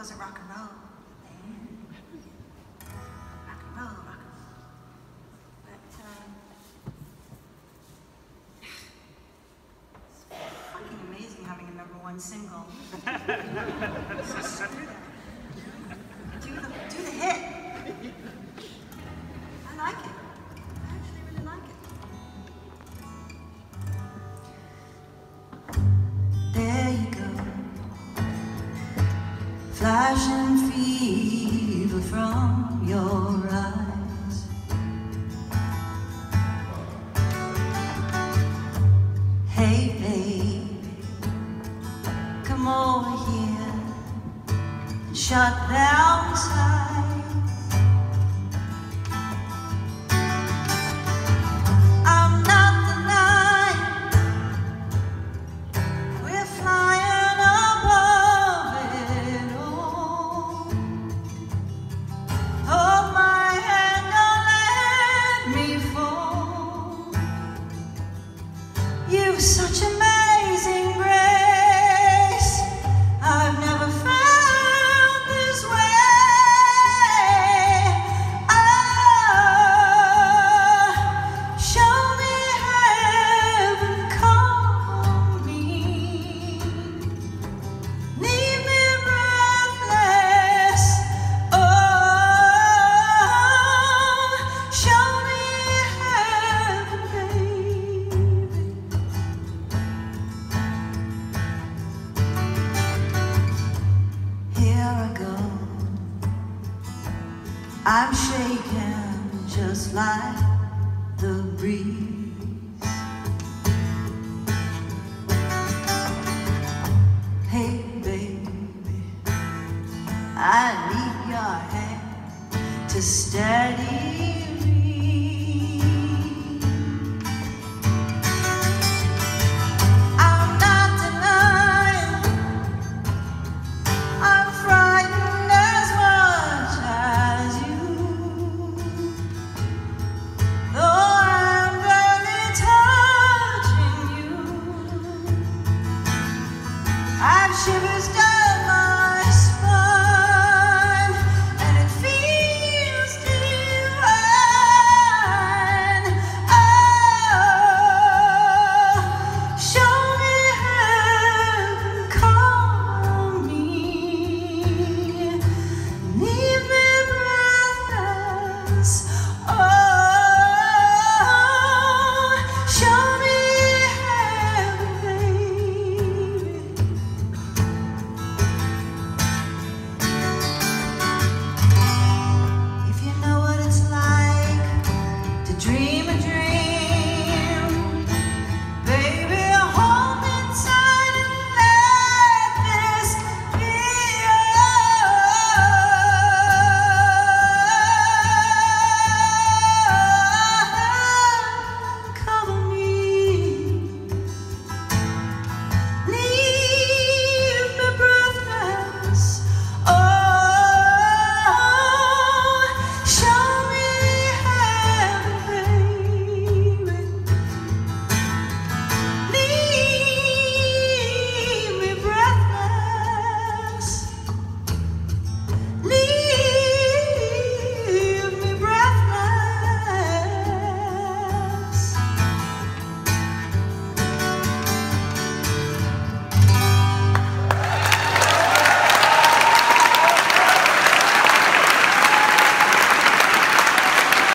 wasn't rock and roll. Rock and roll, rock and roll. But, um, it's fucking amazing having a number one single. So screw that. Do the, do the hit. Flashing fever from your eyes. Hey, baby, come over here and shut down inside. You've such amazing grace. I'm shaking just like the breeze. Hey, baby, I need your hand to steady